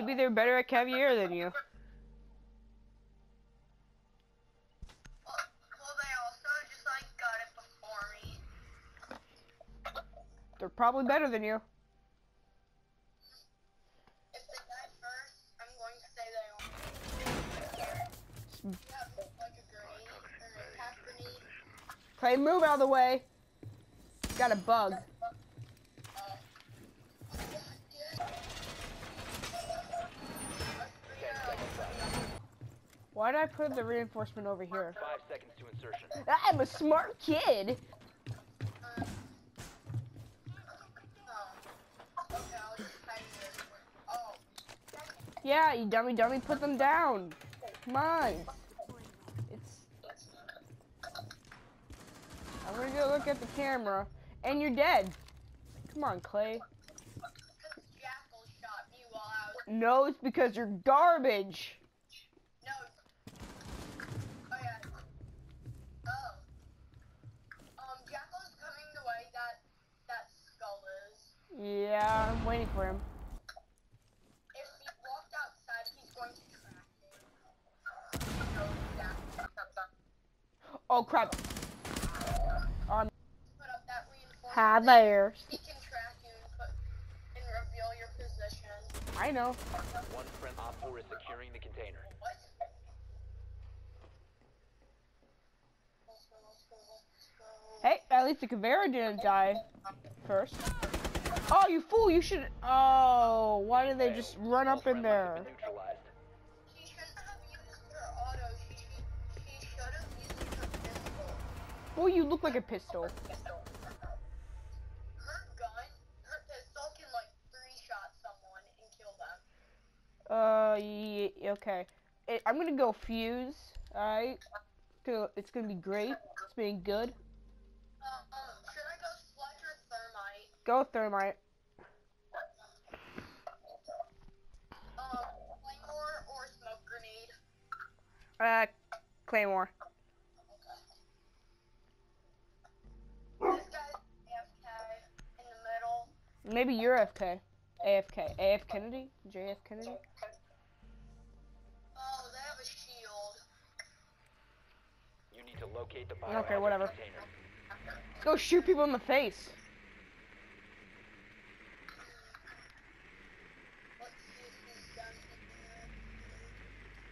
Maybe they're better at caviar than you. They're probably better than you. Clay, move out of the way. Got a bug. Why did I put the reinforcement over here? Five seconds to insertion. I'm a smart kid. Okay, I'll just hide this. Yeah, you dummy dummy, put them down. Come on. It's. I'm gonna go look at the camera, and you're dead. Come on, Clay. Because Jackal shot me while I was. No, it's because you're garbage. No. Oh, yeah. Oh. Um, Jackal's coming the way that that skull is. Yeah, I'm waiting for him. If he walked outside, he's going to track you. Oh crap. Um, Put up hi there. He can track you and, put, and reveal your position. I know. One friend op 4 is securing the container. What? Hey, at least the Caveira didn't die first. Oh, you fool! You should. Oh, why did they just run up in there? Fool, you look like a pistol. Uh, ye okay. It, I'm gonna go Fuze. Alright. It's gonna be great. It's being good. Go thermite. Um, claymore or smoke grenade? Uh, Claymore. Okay. This guy's AFK in the middle. Maybe you're FK. AFK. AF Kennedy? JF Kennedy? Oh, they have a shield. You need to locate the Okay, whatever. container. Let's go shoot people in the face. Let's see if he's down here.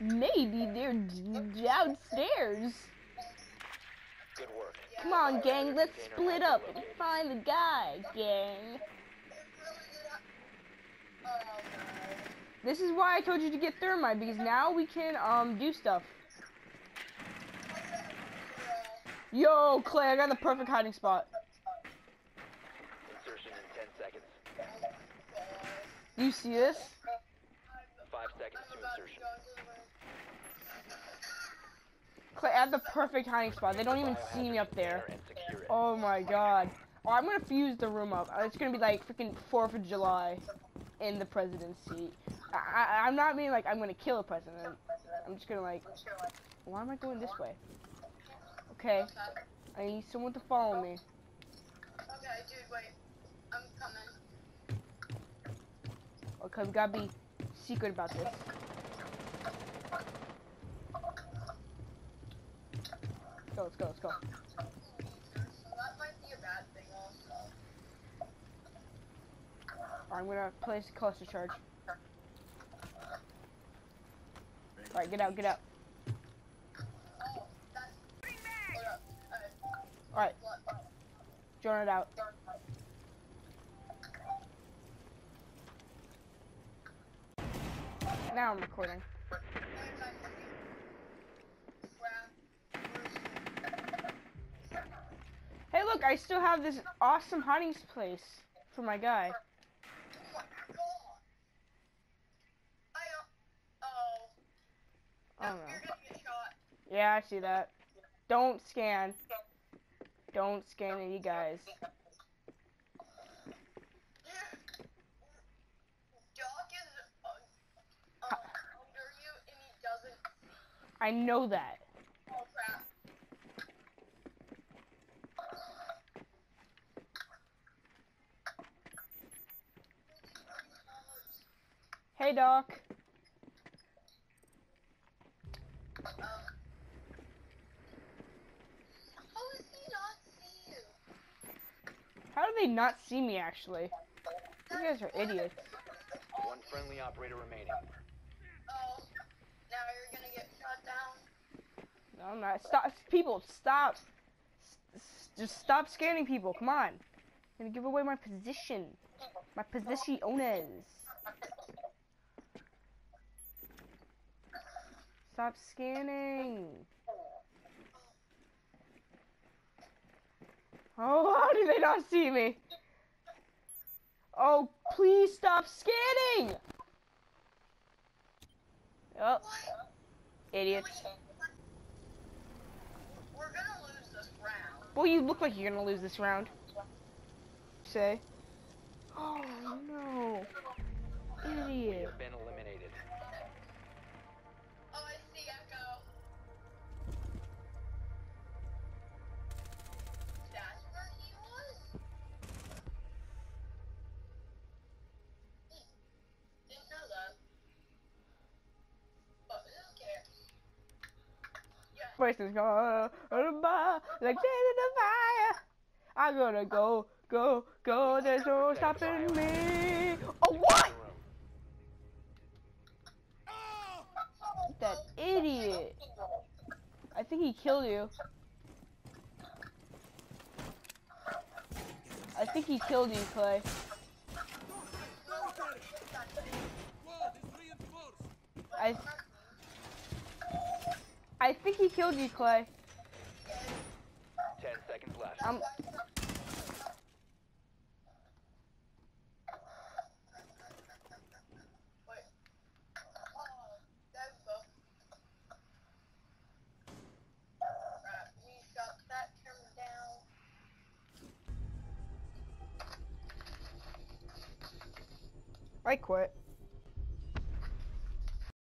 Maybe they're d- downstairs. Good work. Come on, gang, let's split up and find the guy, gang. It really did ha- no. This is why I told you to get thermite because now we can um do stuff. Yo, Clay, I got the perfect hiding spot. Insertion in 10 seconds. You see this? Five seconds I'm to about to insertion. go to the I have the perfect hiding spot. They don't even see me up there. And secure it. Oh my god. Oh, I'm gonna fuse the room up. It's gonna be like freaking 4th of July in the president's seat. I, I, I'm not being like I'm gonna kill a president. I'm just gonna like, why am I going this way? Okay, Okay. I need someone to follow me. Okay, dude, wait. I'm coming. Oh, okay, we gotta be secret about this. Go, let's go, let's go. I'm gonna place cluster charge. Alright, get out, get out. Alright, join it out. Now I'm recording. Hey, look, I still have this awesome hiding place for my guy. Oh. I don't know. You're gonna get shot. Yeah, I see that. Don't scan. Don't scan any guys. Doc is uh, under you and. I know that. Hey, Doc. How does he not see you? How do they not see me, actually? You guys are idiots. One friendly operator remaining. Oh, now you're gonna get shot down. No, I'm not. Stop. People, stop. S- just stop scanning people. Come on. I'm gonna give away my position. My position owners. Stop scanning. Oh, how do they not see me? Oh, please stop scanning! Oh, What? idiots. We're gonna lose this round. Well, you look like you're gonna lose this round. Say. Oh no. Idiot. have been eliminated. Gonna oh, like dead in the fire. I'm gonna go, go, go. There's no stopping me. Oh what? That idiot. I think he killed you. I think he killed you, Clay. I I think he killed you, Clay. Ten seconds left. Wait. That's the. Right, we shut that camera down. I quit.